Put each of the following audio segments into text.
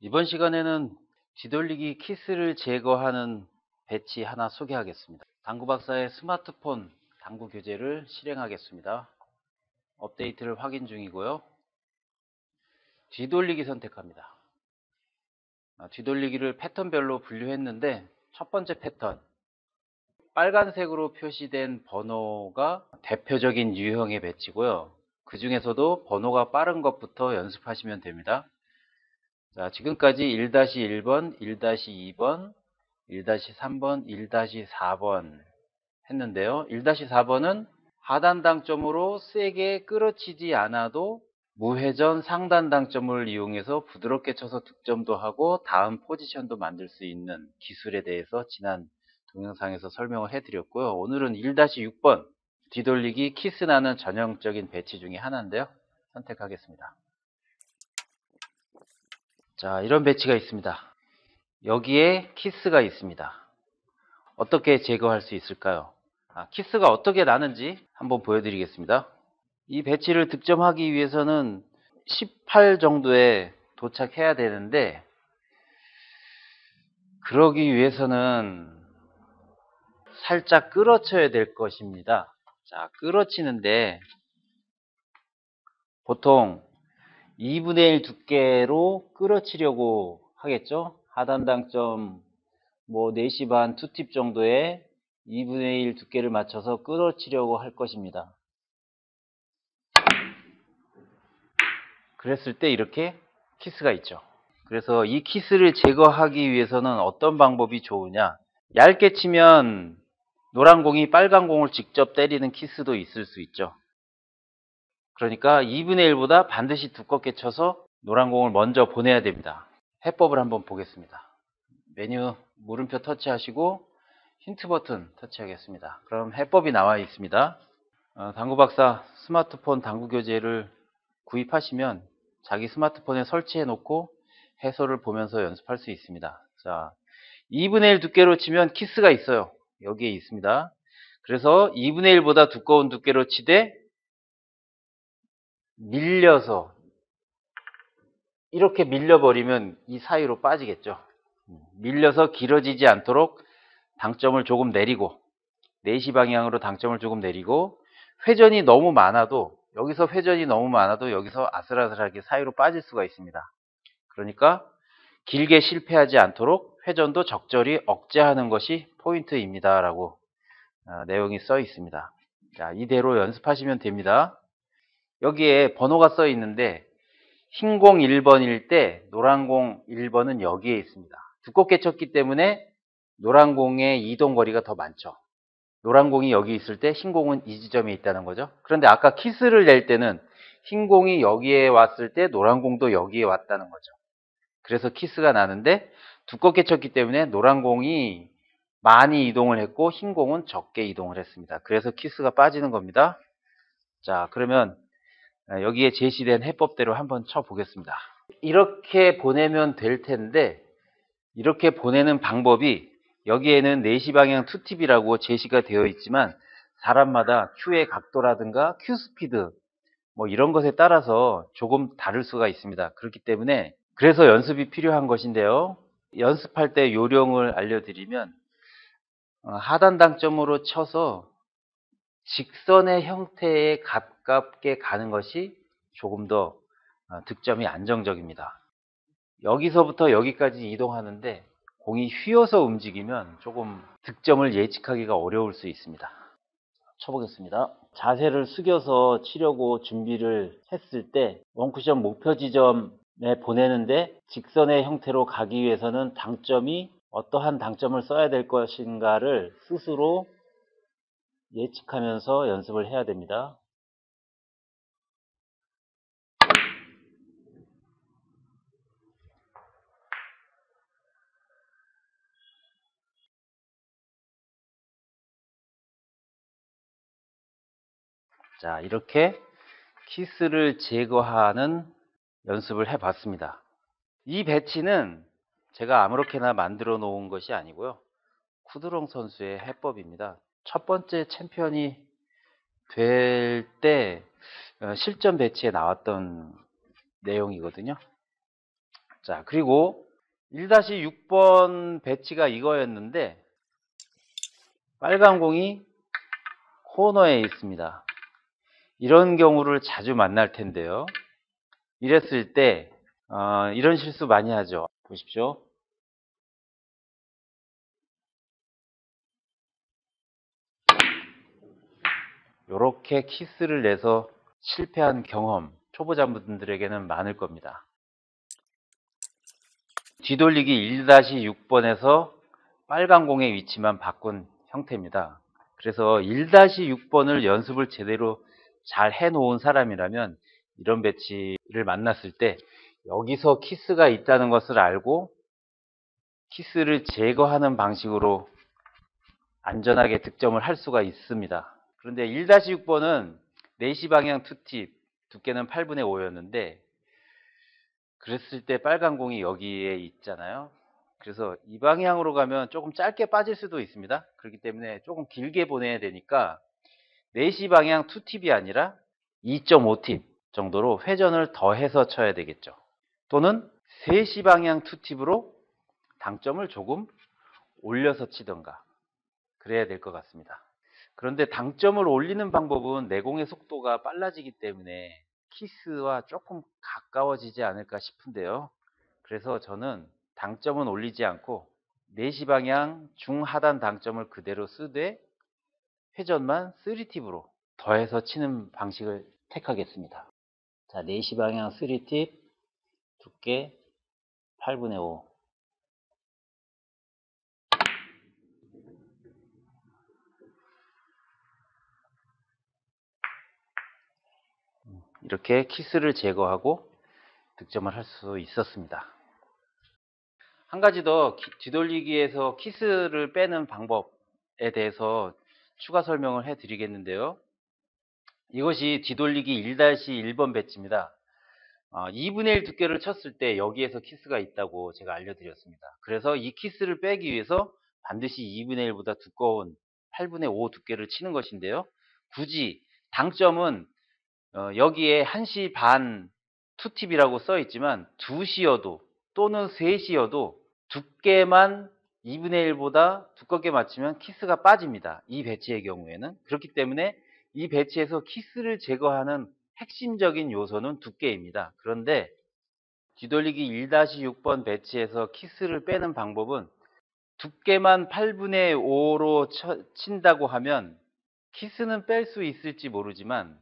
이번 시간에는 뒤돌리기 키스를 제거하는 배치 하나 소개하겠습니다. 당구 박사의 스마트폰 당구 교재를 실행하겠습니다. 업데이트를 확인 중이고요. 뒤돌리기 선택합니다. 아, 뒤돌리기를 패턴별로 분류했는데 첫 번째 패턴 빨간색으로 표시된 번호가 대표적인 유형의 배치고요. 그 중에서도 번호가 빠른 것부터 연습하시면 됩니다. 자, 지금까지 1-1번, 1-2번, 1-3번, 1-4번 했는데요. 1-4번은 하단 당점으로 세게 끌어치지 않아도 무회전 상단 당점을 이용해서 부드럽게 쳐서 득점도 하고 다음 포지션도 만들 수 있는 기술에 대해서 지난 동영상에서 설명을 해드렸고요. 오늘은 1-6번 뒤돌리기 키스나는 전형적인 배치 중에 하나인데요. 선택하겠습니다. 자, 이런 배치가 있습니다. 여기에 키스가 있습니다. 어떻게 제거할 수 있을까요? 아, 키스가 어떻게 나는지 한번 보여드리겠습니다. 이 배치를 득점하기 위해서는 18 정도에 도착해야 되는데 그러기 위해서는 살짝 끌어쳐야 될 것입니다. 자, 끌어치는데 보통 2분의 1 두께로 끌어치려고 하겠죠. 하단 당점 뭐 4시 반 투팁 정도에 2분의 1 두께를 맞춰서 끌어치려고 할 것입니다. 그랬을 때 이렇게 키스가 있죠. 그래서 이 키스를 제거하기 위해서는 어떤 방법이 좋으냐 얇게 치면 노란 공이 빨간 공을 직접 때리는 키스도 있을 수 있죠. 그러니까 2분의 1보다 반드시 두껍게 쳐서 노란 공을 먼저 보내야 됩니다. 해법을 한번 보겠습니다. 메뉴 물음표 터치하시고 힌트 버튼 터치하겠습니다. 그럼 해법이 나와 있습니다. 어, 당구박사 스마트폰 당구 교재를 구입하시면 자기 스마트폰에 설치해 놓고 해설을 보면서 연습할 수 있습니다. 자, 2분의 1 두께로 치면 키스가 있어요. 여기에 있습니다. 그래서 2분의 1보다 두꺼운 두께로 치되 밀려서 이렇게 밀려버리면 이 사이로 빠지겠죠. 밀려서 길어지지 않도록 당점을 조금 내리고 4시 방향으로 당점을 조금 내리고 회전이 너무 많아도 여기서 회전이 너무 많아도 여기서 아슬아슬하게 사이로 빠질 수가 있습니다. 그러니까 길게 실패하지 않도록 회전도 적절히 억제하는 것이 포인트입니다. 라고 어, 내용이 써 있습니다. 자, 이대로 연습하시면 됩니다. 여기에 번호가 써 있는데 흰 공 1번일 때 노란 공 1번은 여기에 있습니다. 두껍게 쳤기 때문에 노란 공의 이동 거리가 더 많죠. 노란 공이 여기 있을 때 흰 공은 이 지점에 있다는 거죠. 그런데 아까 키스를 낼 때는 흰 공이 여기에 왔을 때 노란 공도 여기에 왔다는 거죠. 그래서 키스가 나는데 두껍게 쳤기 때문에 노란 공이 많이 이동을 했고 흰 공은 적게 이동을 했습니다. 그래서 키스가 빠지는 겁니다. 자, 그러면 여기에 제시된 해법대로 한번 쳐보겠습니다. 이렇게 보내면 될 텐데 이렇게 보내는 방법이 여기에는 4시 방향 two tip이라고 제시가 되어 있지만 사람마다 큐의 각도라든가 큐 스피드 뭐 이런 것에 따라서 조금 다를 수가 있습니다. 그렇기 때문에 그래서 연습이 필요한 것인데요. 연습할 때 요령을 알려드리면 어, 하단 당점으로 쳐서 직선의 형태에 가깝게 가는 것이 조금 더 어, 득점이 안정적입니다. 여기서부터 여기까지 이동하는데 공이 휘어서 움직이면 조금 득점을 예측하기가 어려울 수 있습니다. 쳐보겠습니다. 자세를 숙여서 치려고 준비를 했을 때 원쿠션 목표 지점에 보내는데 직선의 형태로 가기 위해서는 당점이 어떠한 당점을 써야 될 것인가를 스스로 예측하면서 연습을 해야 됩니다. 자, 이렇게 키스를 제거하는 연습을 해 봤습니다. 이 배치는 제가 아무렇게나 만들어 놓은 것이 아니고요. 쿠드롱 선수의 해법입니다. 첫 번째 챔피언이 될 때 실전 배치에 나왔던 내용이거든요. 자, 그리고 1-6번 배치가 이거였는데 빨간 공이 코너에 있습니다. 이런 경우를 자주 만날 텐데요. 이랬을 때 어, 이런 실수 많이 하죠. 보십시오. 이렇게 키스를 내서 실패한 경험 초보자분들에게는 많을 겁니다. 뒤돌리기 1-6번에서 빨간 공의 위치만 바꾼 형태입니다. 그래서 1-6번을 연습을 제대로 잘 해놓은 사람이라면 이런 배치를 만났을 때 여기서 키스가 있다는 것을 알고 키스를 제거하는 방식으로 안전하게 득점을 할 수가 있습니다. 그런데 1-6번은 4시 방향 two tip 두께는 8분의 5였는데 그랬을 때 빨간 공이 여기에 있잖아요. 그래서 이 방향으로 가면 조금 짧게 빠질 수도 있습니다. 그렇기 때문에 조금 길게 보내야 되니까 4시 방향 투팁이 아니라 2.5팁 정도로 회전을 더해서 쳐야 되겠죠. 또는 3시 방향 투팁으로 당점을 조금 올려서 치던가 그래야 될 것 같습니다. 그런데 당점을 올리는 방법은 내공의 속도가 빨라지기 때문에 키스와 조금 가까워지지 않을까 싶은데요. 그래서 저는 당점은 올리지 않고 4시 방향 중하단 당점을 그대로 쓰되 회전만 3팁으로 더해서 치는 방식을 택하겠습니다. 자, 4시 방향 3팁 두께 8분의 5 이렇게 키스를 제거하고 득점을 할 수 있었습니다. 한 가지 더 기- 뒤돌리기에서 키스를 빼는 방법에 대해서 추가 설명을 해 드리겠는데요. 이것이 뒤돌리기 1-1번 배치입니다. 2분의 1 두께를 쳤을 때 여기에서 키스가 있다고 제가 알려드렸습니다. 그래서 이 키스를 빼기 위해서 반드시 2분의 1보다 두꺼운 8분의 5 두께를 치는 것인데요. 굳이 당점은 어, 여기에 1시 반 two tip이라고 써 있지만 2시여도 또는 3시여도 두께만 2분의 1보다 두껍게 맞추면 키스가 빠집니다. 이 배치의 경우에는. 그렇기 때문에 이 배치에서 키스를 제거하는 핵심적인 요소는 두께입니다. 그런데 뒤돌리기 1-6번 배치에서 키스를 빼는 방법은 두께만 8분의 5로 친다고 하면 키스는 뺄 수 있을지 모르지만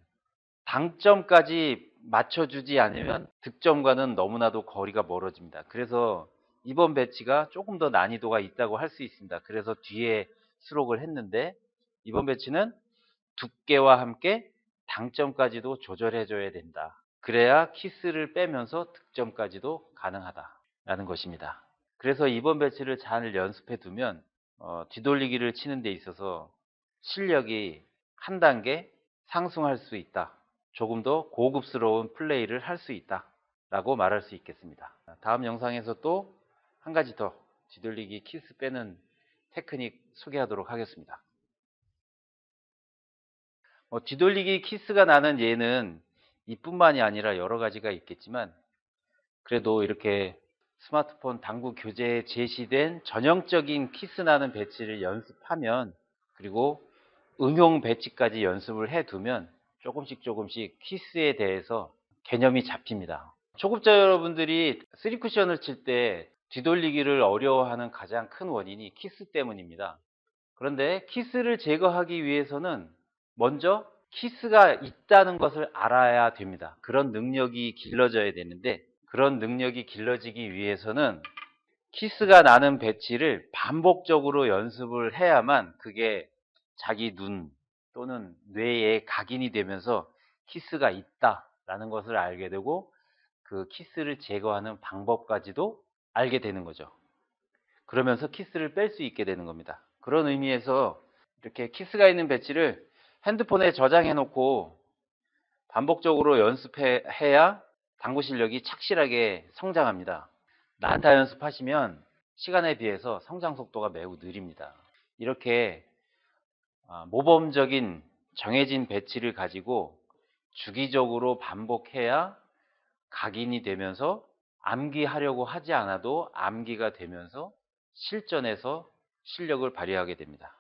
당점까지 맞춰주지 않으면 득점과는 너무나도 거리가 멀어집니다. 그래서 이번 배치가 조금 더 난이도가 있다고 할 수 있습니다. 그래서 뒤에 수록을 했는데 이번 배치는 두께와 함께 당점까지도 조절해줘야 된다. 그래야 키스를 빼면서 득점까지도 가능하다라는 것입니다. 그래서 이번 배치를 잘 연습해 두면 어, 뒤돌리기를 치는 데 있어서 실력이 한 단계 상승할 수 있다. 조금 더 고급스러운 플레이를 할 수 있다. 라고 말할 수 있겠습니다. 다음 영상에서 또 한 가지 더 뒤돌리기 키스 빼는 테크닉 소개하도록 하겠습니다. 어, 뒤돌리기 키스가 나는 예는 이뿐만이 아니라 여러 가지가 있겠지만 그래도 이렇게 스마트폰 당구 교재에 제시된 전형적인 키스 나는 배치를 연습하면 그리고 응용 배치까지 연습을 해두면 조금씩 조금씩 키스에 대해서 개념이 잡힙니다. 초급자 여러분들이 3쿠션을 칠 때 뒤돌리기를 어려워하는 가장 큰 원인이 키스 때문입니다. 그런데 키스를 제거하기 위해서는 먼저 키스가 있다는 것을 알아야 됩니다. 그런 능력이 길러져야 되는데 그런 능력이 길러지기 위해서는 키스가 나는 배치를 반복적으로 연습을 해야만 그게 자기 눈 또는 뇌에 각인이 되면서 키스가 있다라는 것을 알게 되고 그 키스를 제거하는 방법까지도 알게 되는 거죠. 그러면서 키스를 뺄 수 있게 되는 겁니다. 그런 의미에서 이렇게 키스가 있는 배치를 핸드폰에 저장해 놓고 반복적으로 연습해야 당구 실력이 착실하게 성장합니다. 난타 연습하시면 시간에 비해서 성장 속도가 매우 느립니다. 이렇게 아, 모범적인 정해진 배치를 가지고 주기적으로 반복해야 각인이 되면서 암기하려고 하지 않아도 암기가 되면서 실전에서 실력을 발휘하게 됩니다.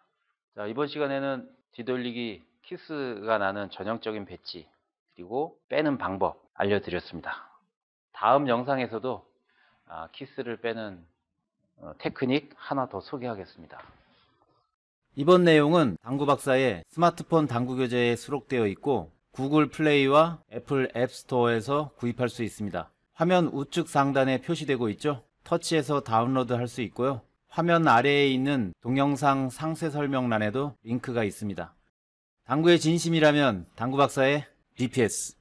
자, 이번 시간에는 뒤돌리기 키스가 나는 전형적인 배치 그리고 빼는 방법 알려드렸습니다. 다음 영상에서도 아, 키스를 빼는 어, 테크닉 하나 더 소개하겠습니다. 이번 내용은 당구 박사의 스마트폰 당구 교재에 수록되어 있고 구글 플레이와 애플 앱스토어에서 구입할 수 있습니다. 화면 우측 상단에 표시되고 있죠? 터치해서 다운로드 할 수 있고요. 화면 아래에 있는 동영상 상세 설명란에도 링크가 있습니다. 당구의 진심이라면 당구 박사의 GPS